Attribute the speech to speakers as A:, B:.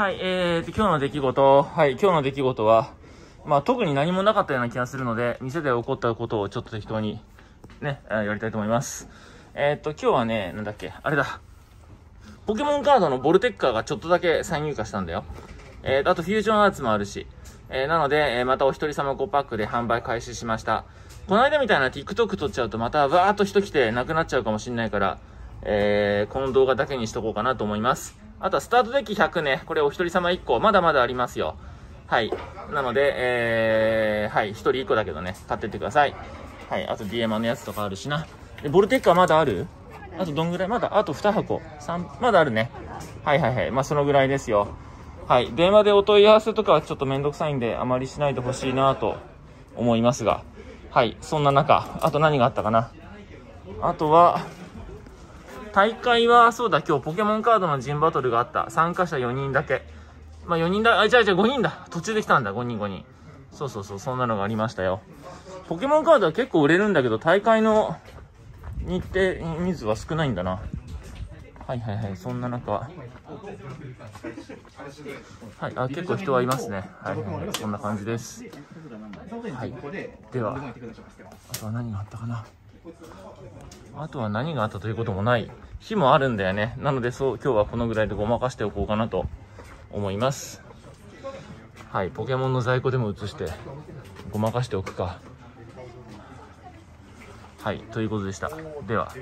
A: はい、えーと、今日の出来事、はい、今日の出来事は、まあ、特に何もなかったような気がするので、店で起こったことをちょっと適当に、ね、やりたいと思います。えーと、今日はね、なんだっけ、あれだ。ポケモンカードのボルテッカーがちょっとだけ再入荷したんだよ。えー、あとフュージョンアーツもあるし。えーなので、えーまたお一人様5パックで販売開始しました。この間みたいな TikTok 撮っちゃうとまたわーっと人来てなくなっちゃうかもしんないから、えーこの動画だけにしとこうかなと思います。あとはスタートデッキ100ね、これお一人様1個、まだまだありますよ。はい。なので、えー、はい、一人1個だけどね、買ってってください。はい、あと DM のやつとかあるしな。で、ボルテッカーまだある？あとどんぐらい？まだ、あと2箱。3、まだあるね。はいはいはい。まあ、そのぐらいですよ。はい。電話でお問い合わせとかはちょっとめんどくさいんで、あまりしないでほしいなと思いますが。はい。そんな中、あと何があったかな？あとは、大会は、そうだ、今日ポケモンカードのジンバトルがあった。参加者4人だけ。まあ4人だ、あ、じゃあじゃあ5人だ。途中で来たんだ、5人5人。そうそうそう、そんなのがありましたよ。ポケモンカードは結構売れるんだけど、大会の日程、人数は少ないんだな。はいはいはい、そんな中。はい、あ、結構人はいますね。はいはいはい、そんな感じです。はい。では、あとは何があったかな。あとは何があったということもない日もあるんだよね。なので、そう、今日はこのぐらいでごまかしておこうかなと思います。はい、ポケモンの在庫でも移して、ごまかしておくか。はい、ということでした。では。